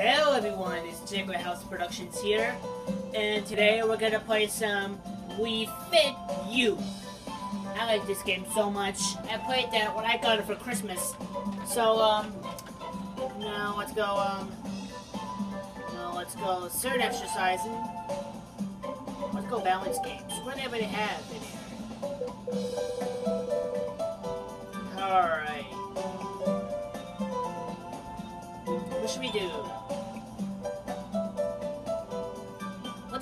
Hello everyone, it's Jigger House Productions here, and today we're gonna play some Wii Fit U. I like this game so much. I played that when I got it for Christmas. So, um, now let's go, um, now let's go third exercising. Let's go balance games. What do anybody have in here? Alright. What should we do?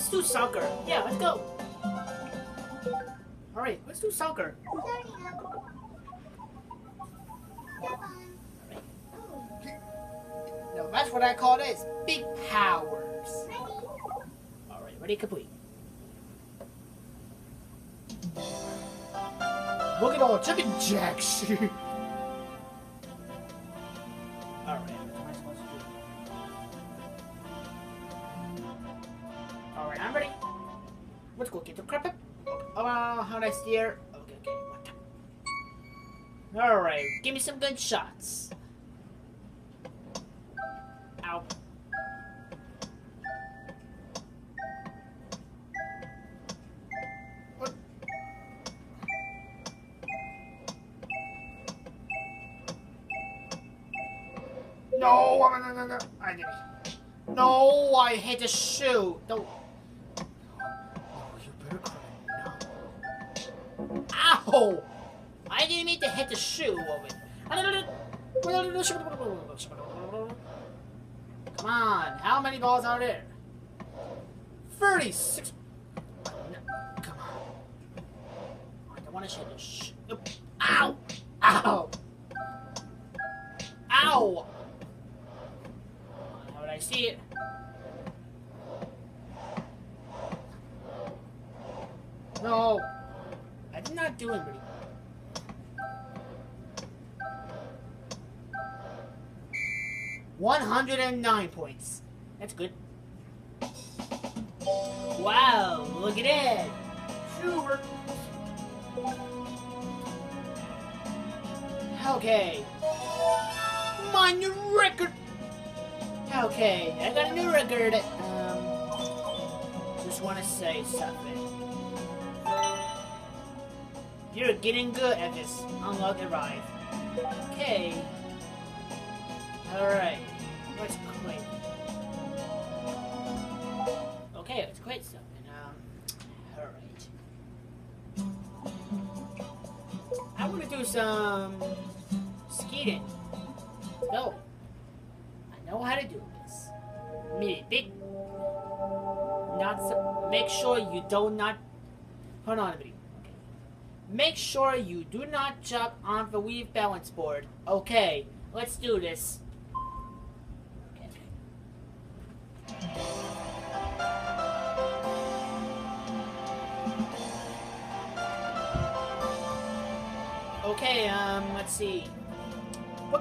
Let's do soccer. Yeah, let's go. Alright, let's do soccer. No, that's what I call this. Big powers. Alright, ready, complete. Look at all chicken jacks. Okay, okay. Alright, give me some good shots. Ow. No, no, no, no. I did it. No, I hit the shoe. No. Come on, how many balls are there? 36. No, come on. I don't want to hit points. That's good. Wow, look at that. Sure. Okay. My new record. Okay, I got a new record. Um, just want to say something. You're getting good at this. Unlock arrive. Okay. Alright. Let's quit. Okay, let's quit something. Um, alright. I want to do some skating. Let's go. I know how to do this. Me, big. Not so, make sure you do not. Hold on a minute. Make sure you do not jump on the Wii balance board. Okay, let's do this. Okay. Okay, um, let's see.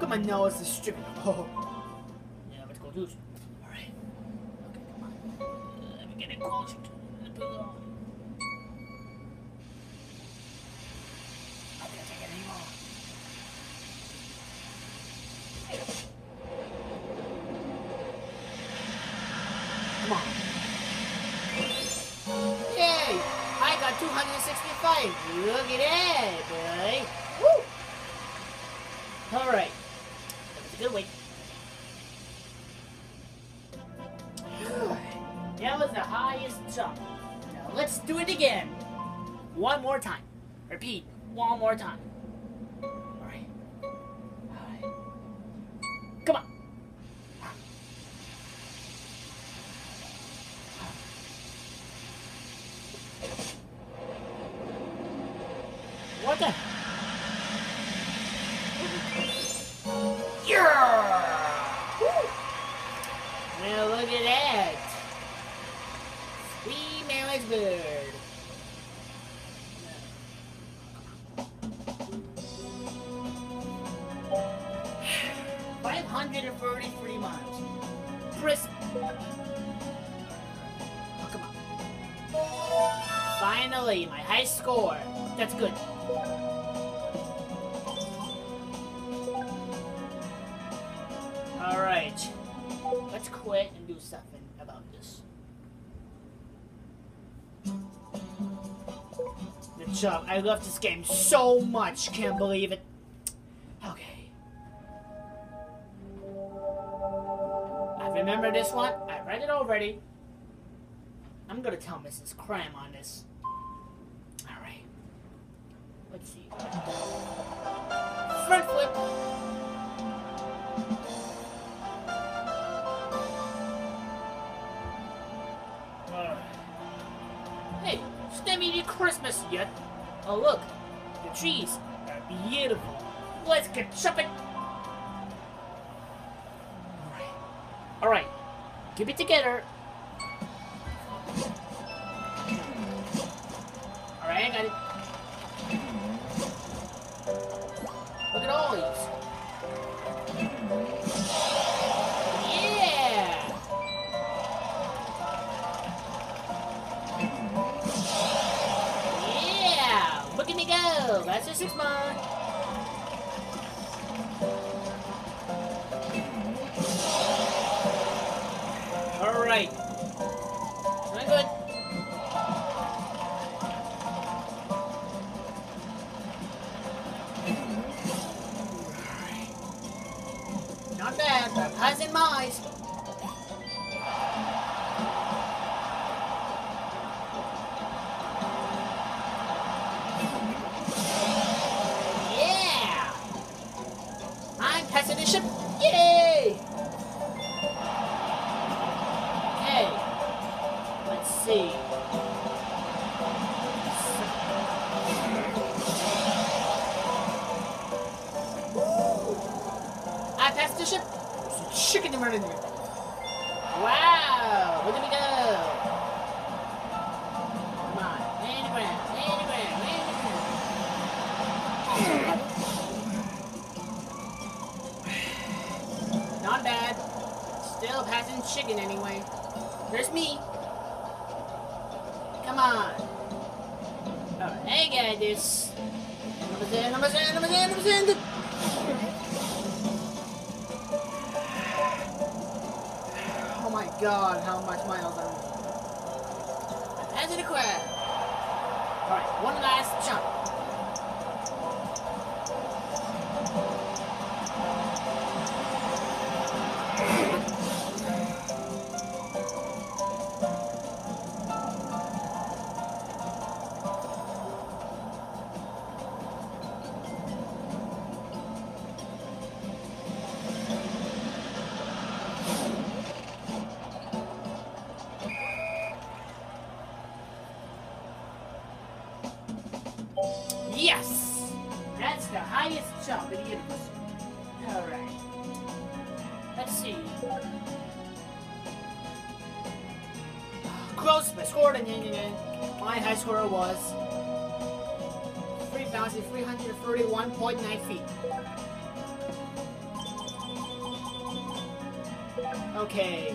My nose is stripping. Oh. Yeah, let's go do it. Alright. Okay, come on. Uh, Let me get it closer to That was the highest jump. Now let's do it again. One more time. Repeat. One more time. I love this game so much. Can't believe it. Okay. I remember this one. I read it already. I'm gonna tell Mrs. Cram on this. Alright. Let's see. Front flip. Christmas yet. Oh look, the trees are beautiful. Let's get shopping. Alright. Alright. Keep it together. Ship. Yay! Okay. Let's see. I passed the ship. Chicken of. Wow! Look at me go! Passing chicken anyway. There's me. Come on. Alright, I got this. Number 10, number 10, number 10, number 10. Oh my god, how much miles are we? As in a crab. Alright, one last jump. Yes! That's the highest jump in the universe. Alright. Let's see. Close, but scored and My high score was 3,331.9 feet. Okay.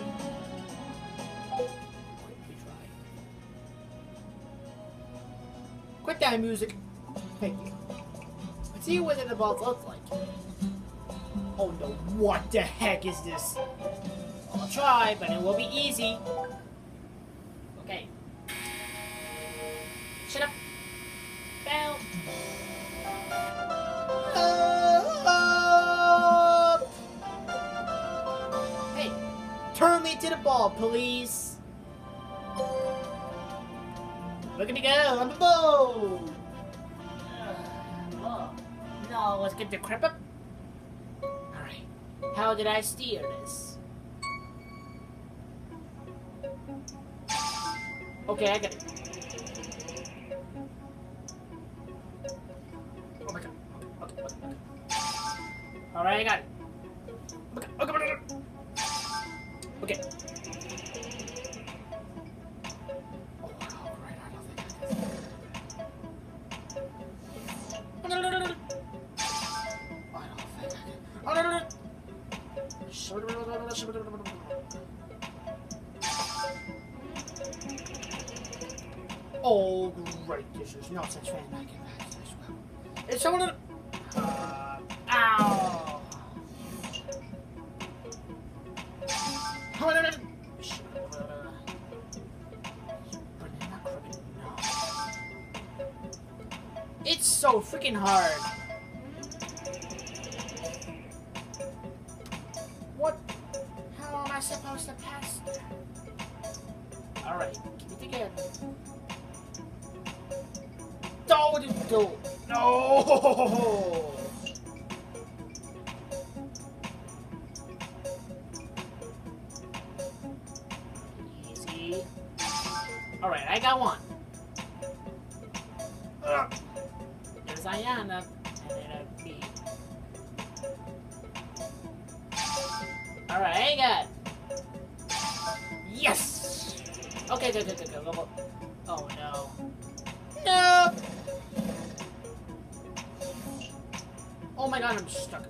Quit that music. See what the ball looks like. Oh no, what the heck is this? I'll try, but it will be easy. Okay. Shut up. Bow. Hey, turn me to the ball, please. The crap up. Alright. How did I steer this? Okay, I got it. Oh my god. Okay, okay, okay. Alright, I got it. Okay, okay, okay. Okay. Oh, great. This is not such fan I can access. Well, it's someone. Uh, ow! Come on, It's so freaking hard. hang on. Yes! Okay, go, go, go, go, go. Oh, no. No! Oh my god, I'm stuck.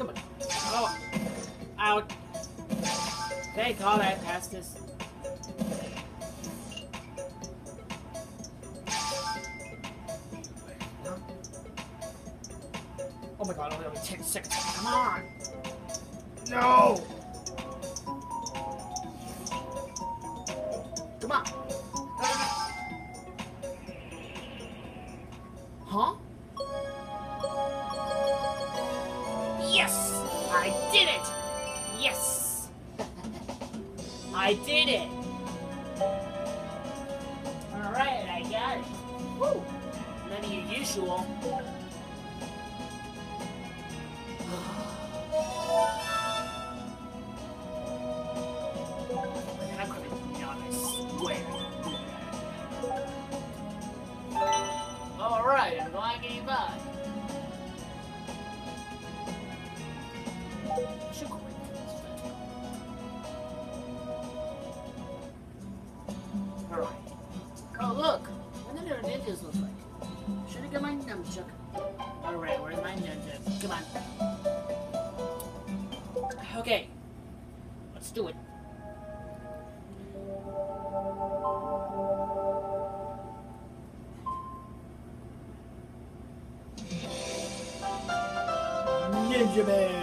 Come on. Oh. Out. Thank God I passed this. Oh my god, only 10 seconds. Come on! No! Benjamin.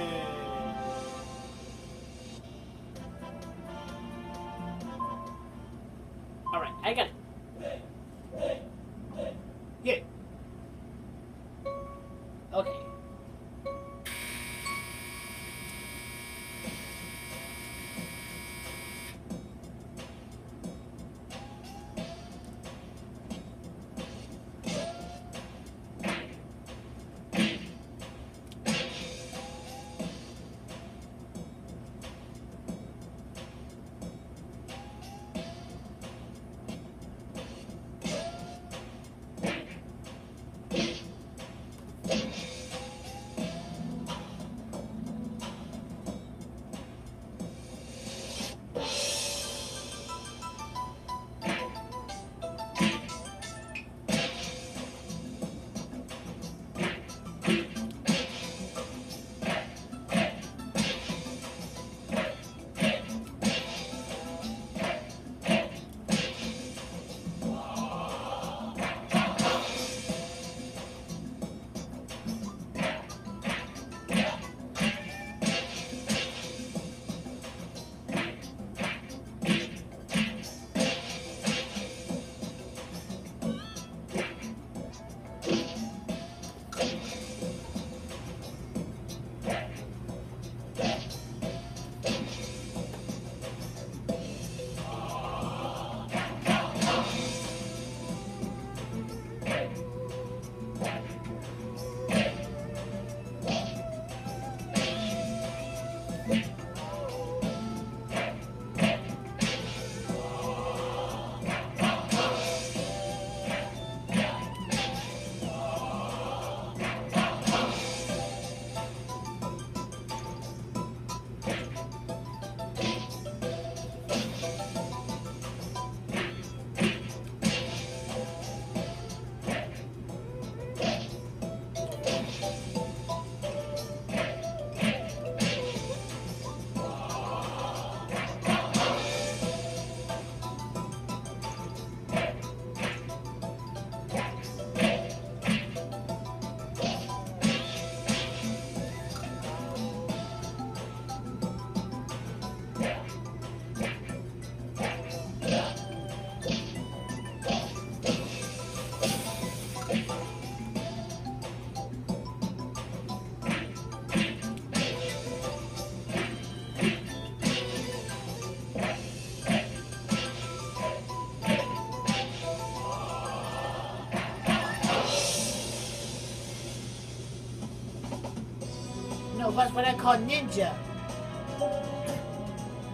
What I call ninja.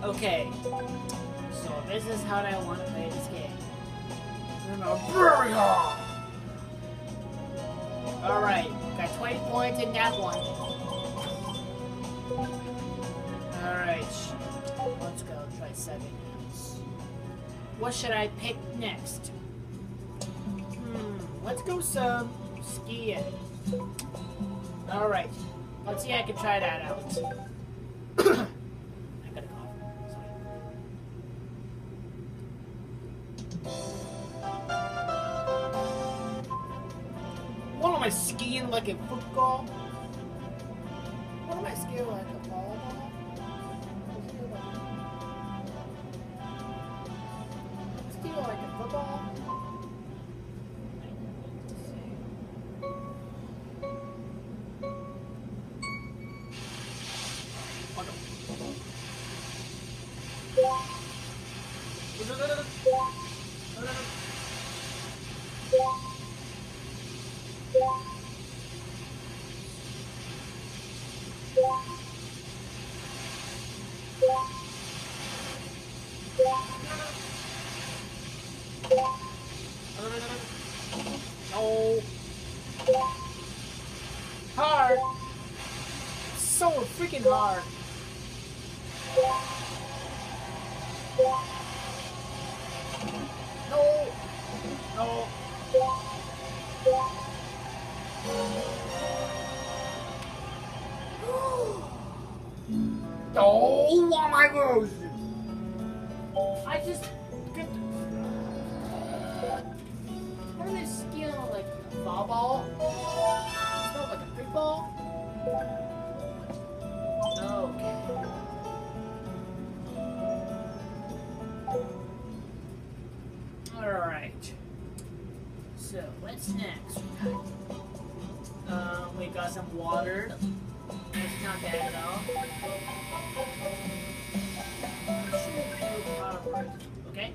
Okay. So this is how I want to play this game. In a very hard. Alright, got 20 points in that one. Alright, let's go try seven else. What should I pick next? Hmm, let's go some skiing. Alright, let's see I can try that out. I gotta cough. Sorry. What am I skiing like a football? My gosh. I just. What are they stealing? Like a volleyball? It's like a big ball? Okay. Alright. So, what's next? Um, we got some water. It's not bad at all. Okay,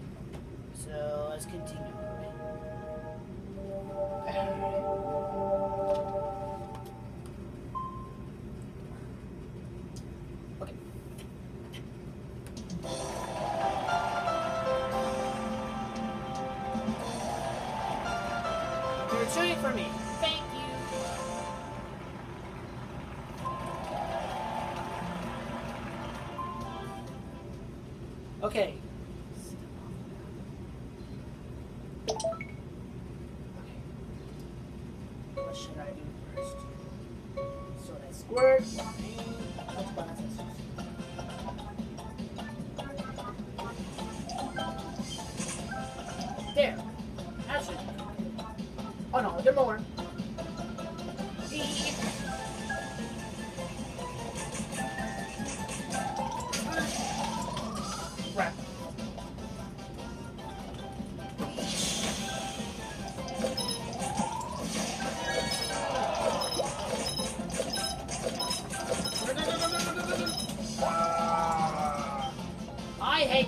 so let's continue.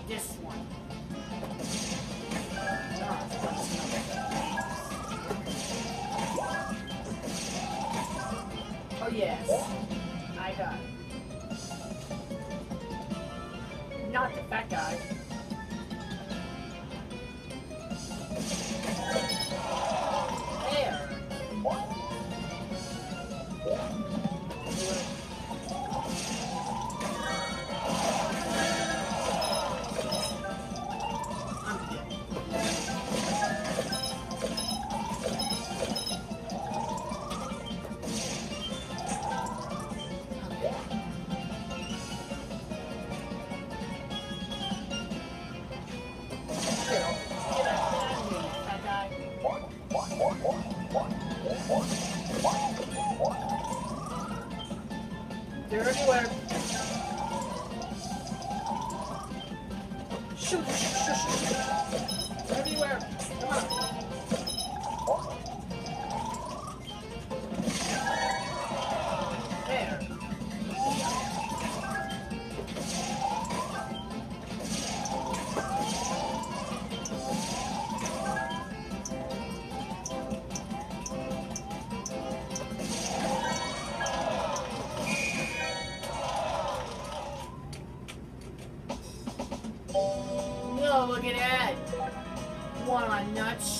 This one. Oh yes, I got it. Not the fat guy. Not sure.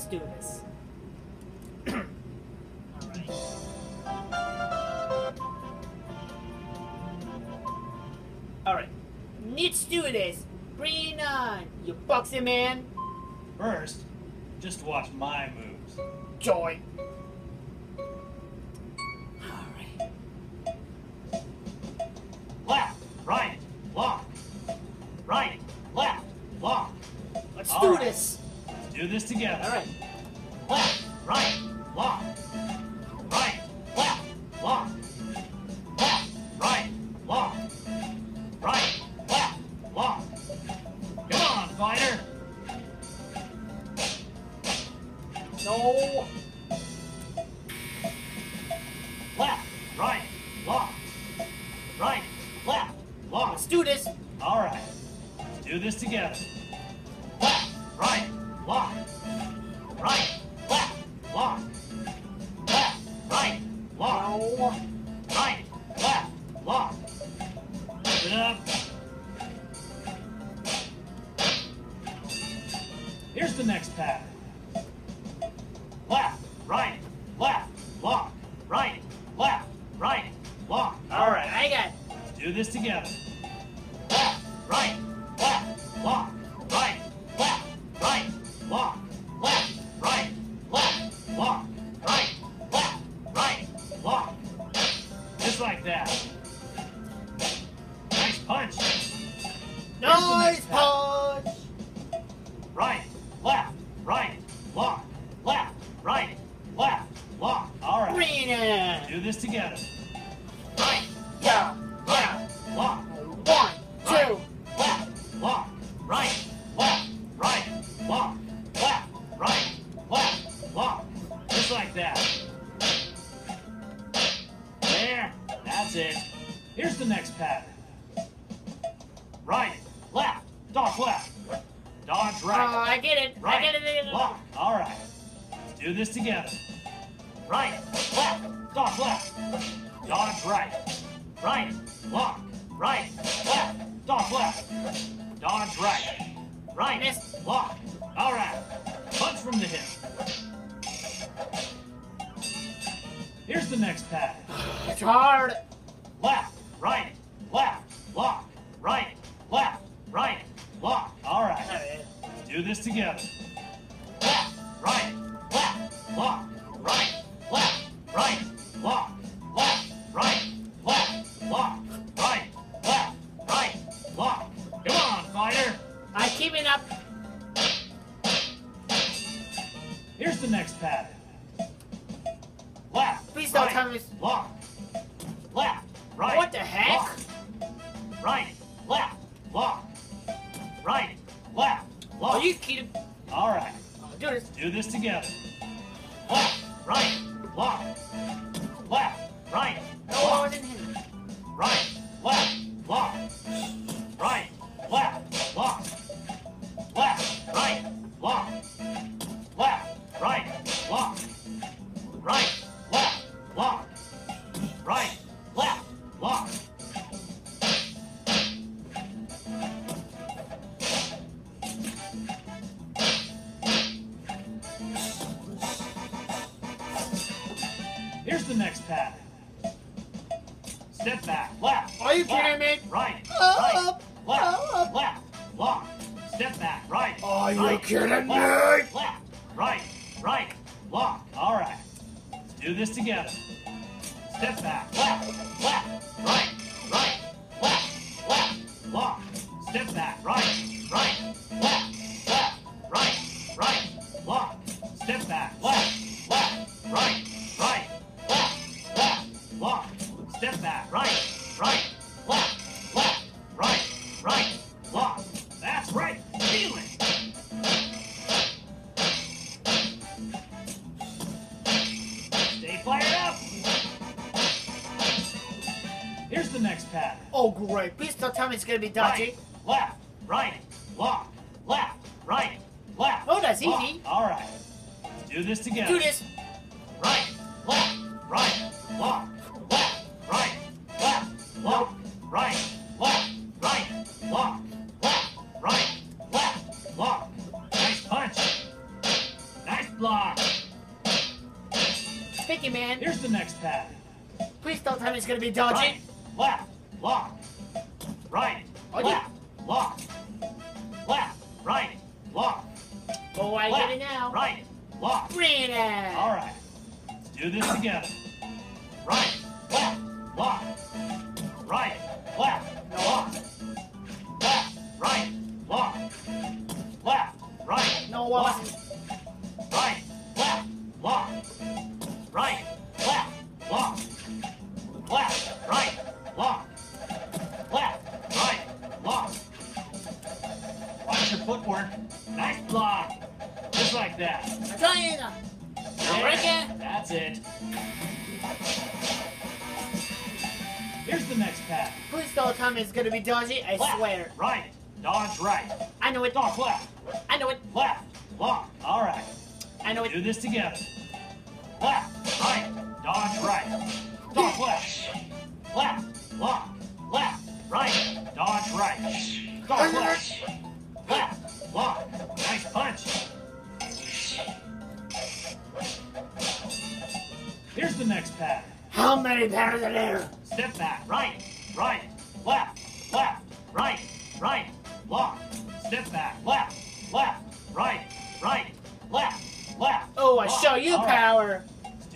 Let's do this. Alright. Let's do this. Bring on, you boxing man. First, just watch my moves. Joy. the next pattern. the next pad. It's hard. Left, right, left, lock, right, left, right, lock. All right. Do this together. Left, right, left, lock, right, left, right. Step back. Left. Are you kidding me? Right. Up. Left. Left. Lock. Step back. Right. Are you kidding me? Left. Right. Right. Lock. All right. Let's do this together. Step back. Left. Left. Right. Right. Left. Left. Lock. Step back. Right. Right. Left. Left. Right. Right. Lock. Step back. it's going to be dodgy. Right, left, right, lock, left, right, left. Oh, that's easy. All right. Let's do this together. Dude, Oh, I Left, get it now. Right, lock. All right. Let's do this together. Right, left, lock. It it, I swear. Run.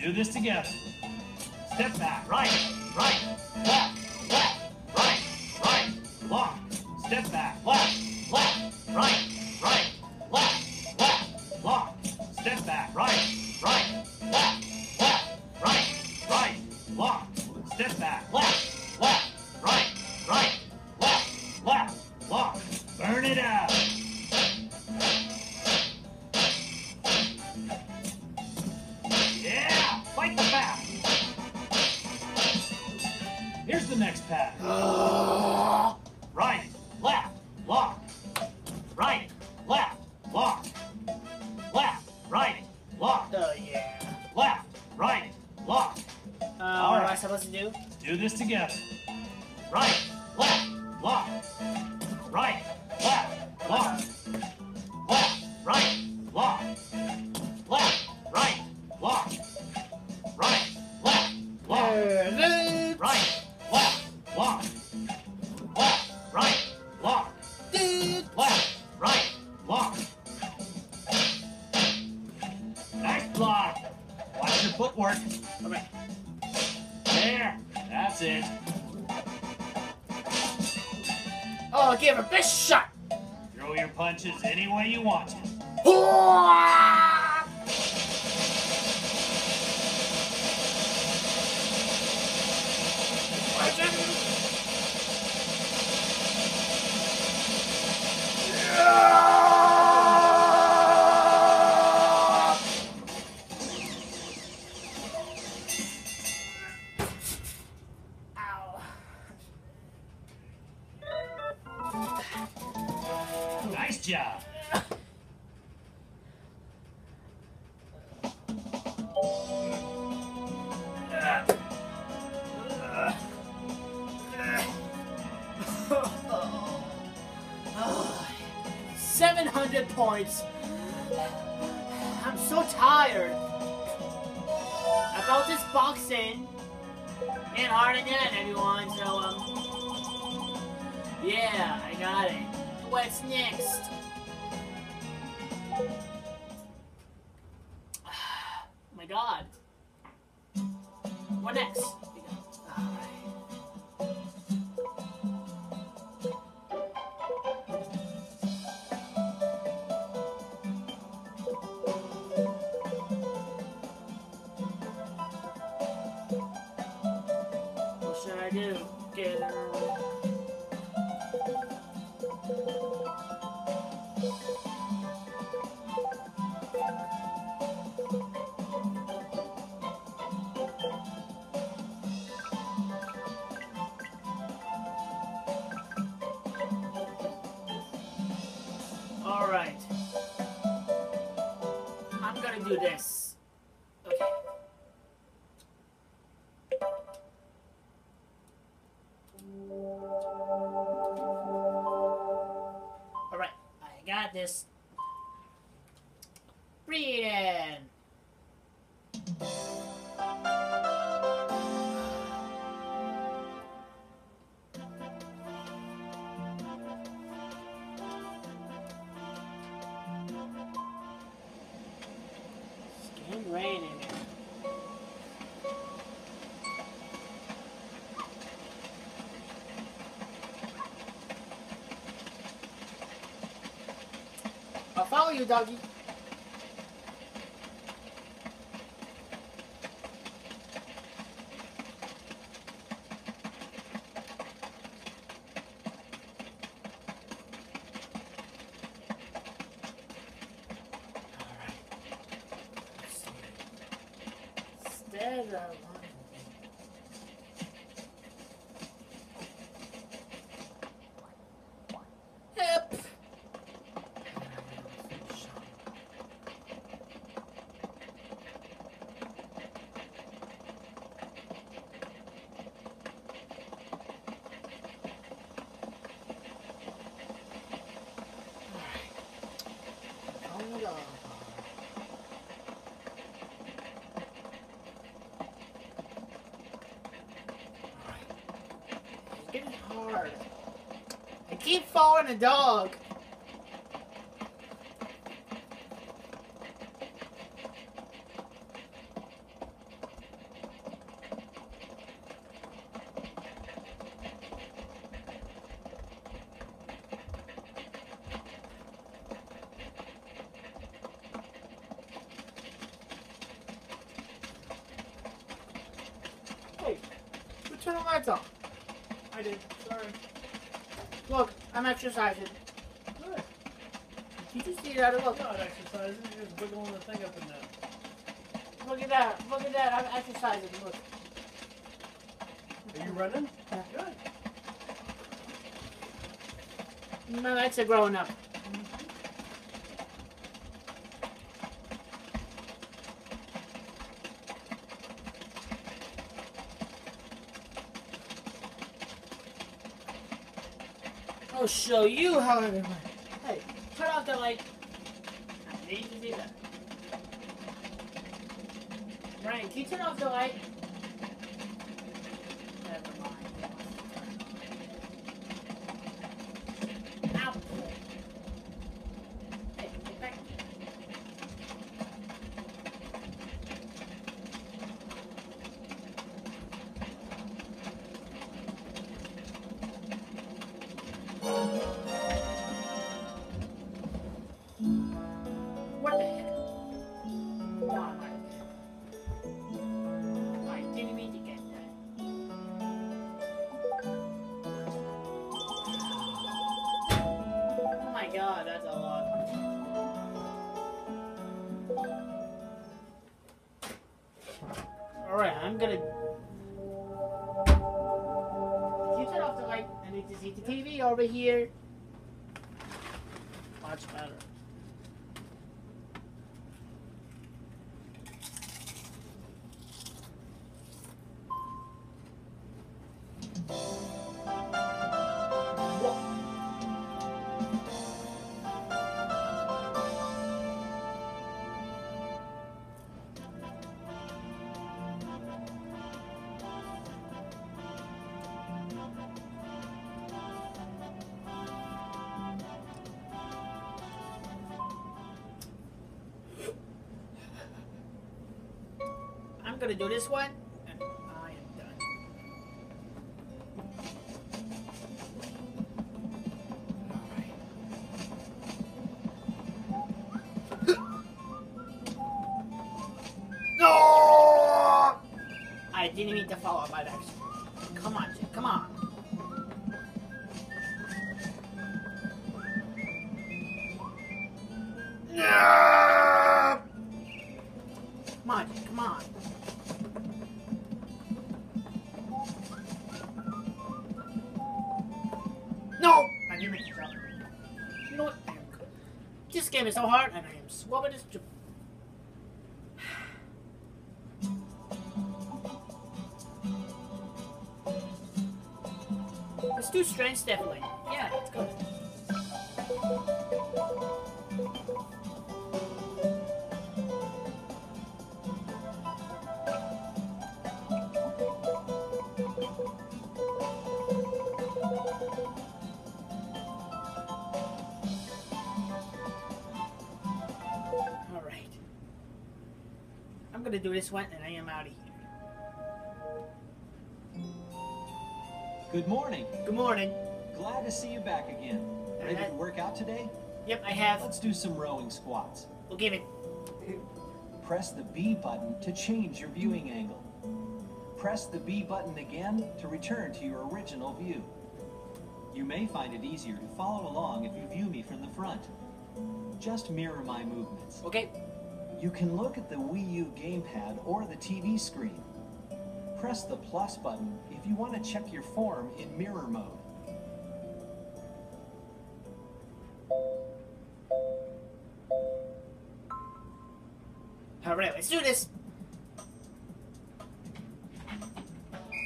do this together. Step back, right, right, left, left, right, right, long. Step back, left, left, right. I'll give it best shot. Throw your punches any way you want to. Yeah! This. You, doggy. Alright. Let's see. Instead of Hip. It's getting hard. I keep following a dog. Hey, who turned the lights off? I did. Sorry. Look, I'm exercising. Good. You can see that. Look, Not exercising. You're just wiggling the thing up and down. look at that. Look at that. I'm exercising. Look. Are you running? Yeah. Good. My legs are growing up. I'll show you how everyone. Hey, turn off the light. I need to see that. Ryan, can you turn off the light? I'm gonna. You turn off the light. I need to see the TV over here. Much better. Gonna do this one. and I am done. Alright. No! I didn't mean to follow up my next. This game is so hard, and I am swabbing this. Ju- Let's do strength definitely. Do this one, and I am out of here. Good morning. Good morning. Glad to see you back again. Ready to work out today? Yep, I have. Let's do some rowing squats. We'll give it. Press the B button to change your viewing angle. Press the B button again to return to your original view. You may find it easier to follow along if you view me from the front. Just mirror my movements. Okay. You can look at the Wii U gamepad or the TV screen. Press the plus button if you want to check your form in mirror mode. All right, let's do this.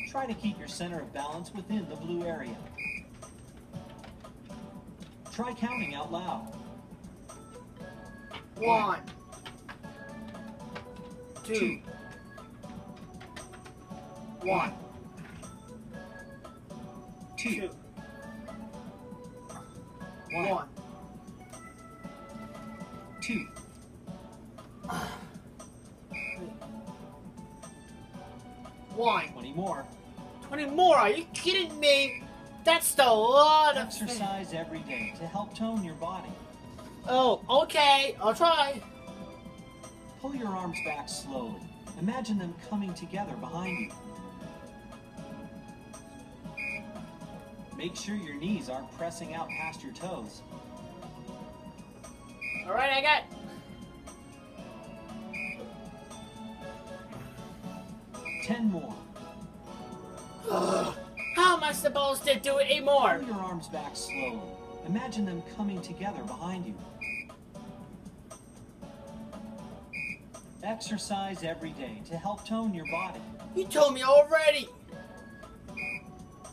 Try to keep your center of balance within the blue area. Try counting out loud. One, two, One. two, One, one. two, One. 20 more. 20 more? Are you kidding me? That's a lot of Exercise every day to help tone your body. Oh, okay. I'll try. Pull your arms back slowly. Imagine them coming together behind you. Make sure your knees aren't pressing out past your toes. All right, I got. Ten more. How am I supposed to do it more? Pull your arms back slowly. Imagine them coming together behind you. Exercise every day to help tone your body. You told me already.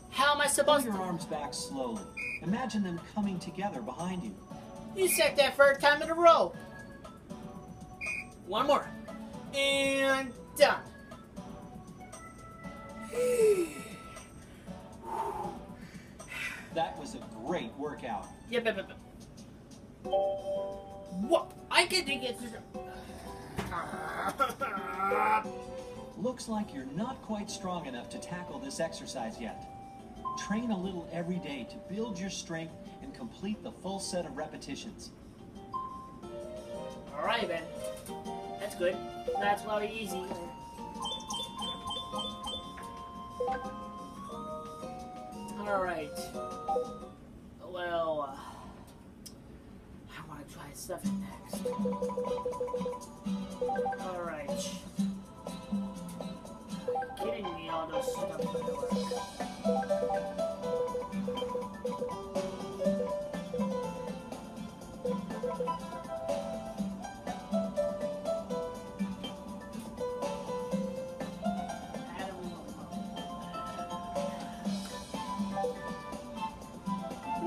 How am I supposed Pull your to? arms back slowly. Imagine them coming together behind you. You said that third time in a row. One more. And done. That was a great workout. Yep, yep, yep. yep. What? I can do it. Looks like you're not quite strong enough to tackle this exercise yet. Train a little every day to build your strength and complete the full set of repetitions. All right, then. That's good. That's very easy. All right. Well, uh, try seven next. Alright. Kidding me all those stuff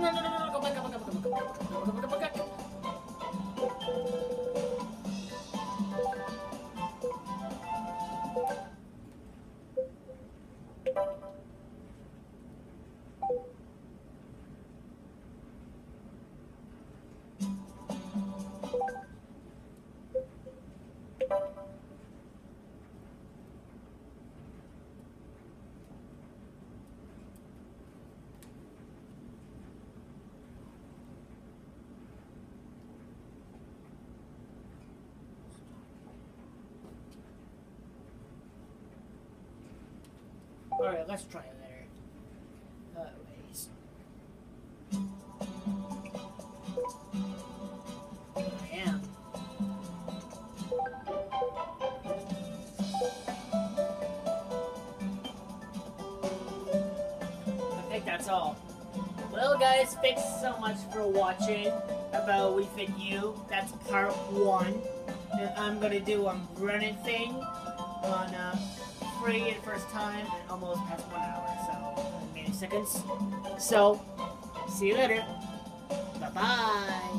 no, no, no, no, no! go back, go back, go back, go back, go back. Alright, let's try it later. Anyways. I am. I think that's all. Well, guys, thanks so much for watching about Wii Fit U. That's part one. And I'm gonna do a running thing on uh, free at first time and almost past one hour, so many seconds. So, see you later. Bye bye.